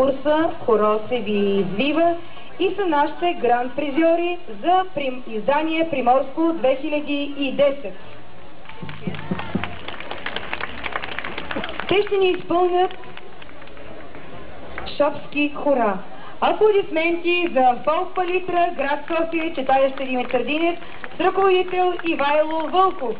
конкурса Хоро се ви извива и са нашите гранд призьори за прим... издание Приморско 2010. Те ще ни изпълнят шопски хора. Аплодисменти за Фолк Палитра, град София, читаещ Димитър Динев, с ръководител Ивайло Вълков.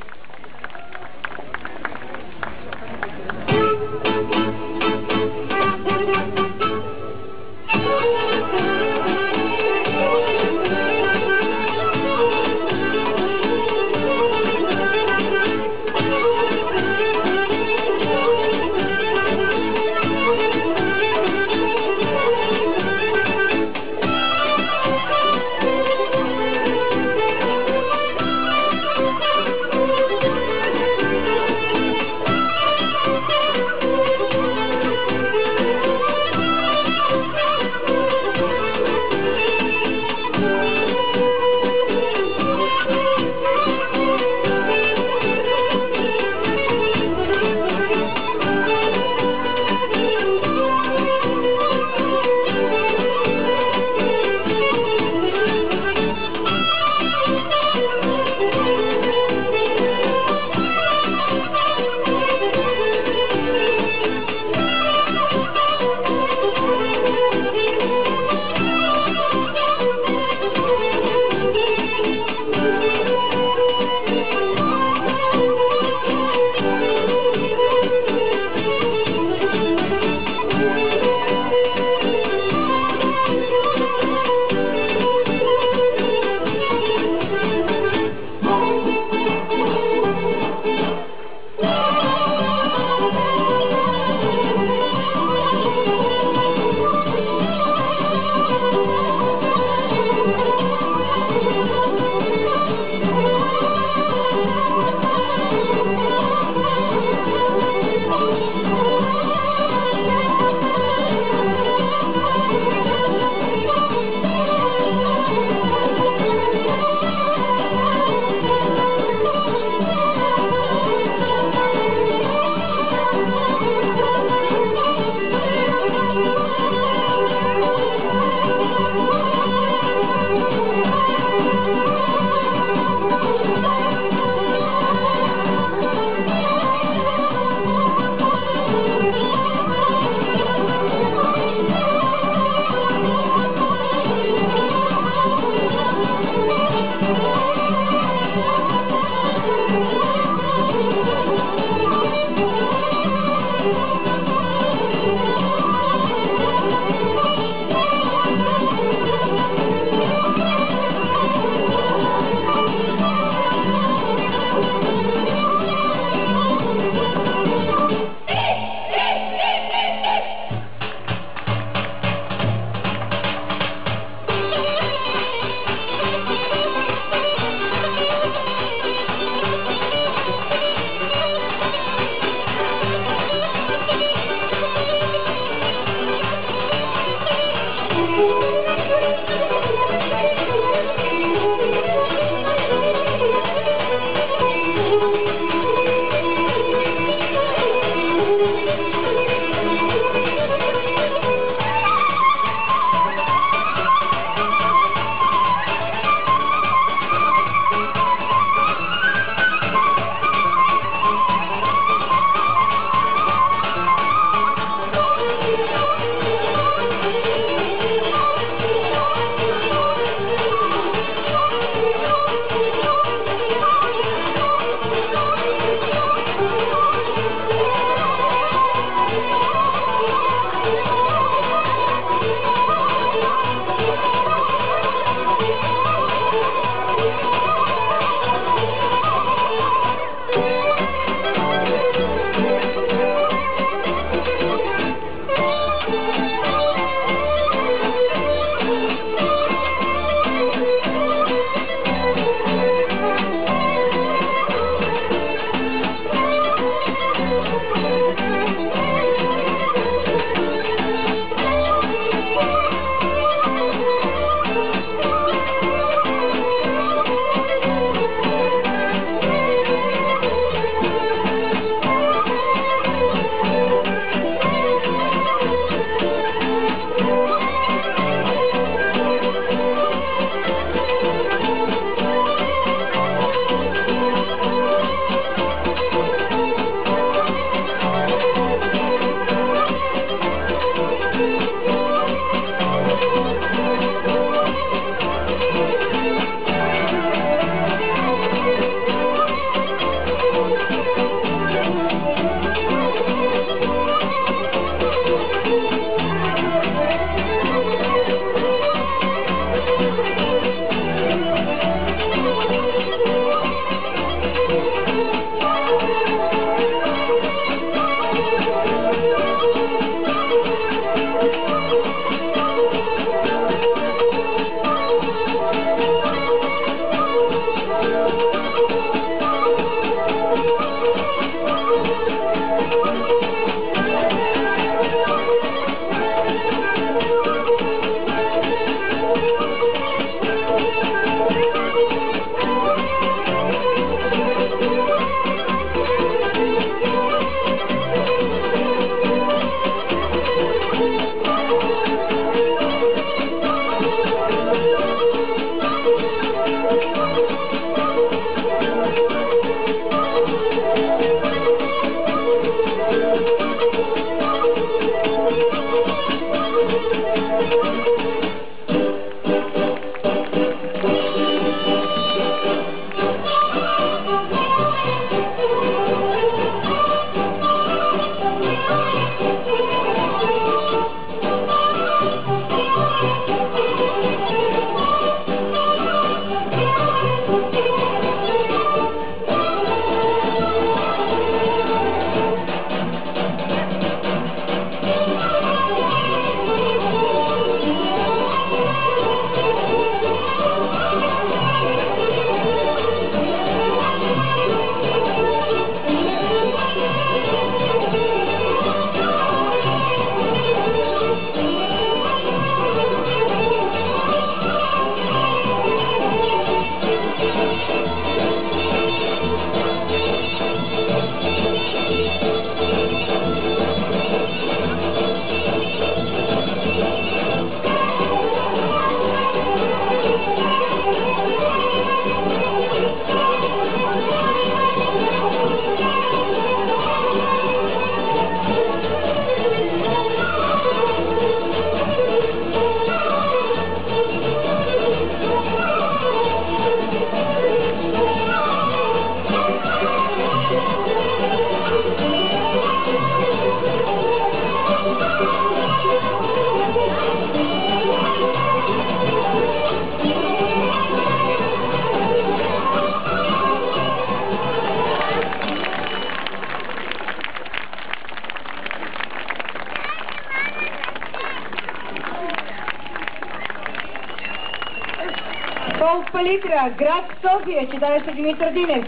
Фолк палитра, град София, читалище Димитър Динев.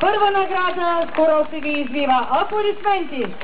Първа награда, хорал се ви извива. Аплодисменти!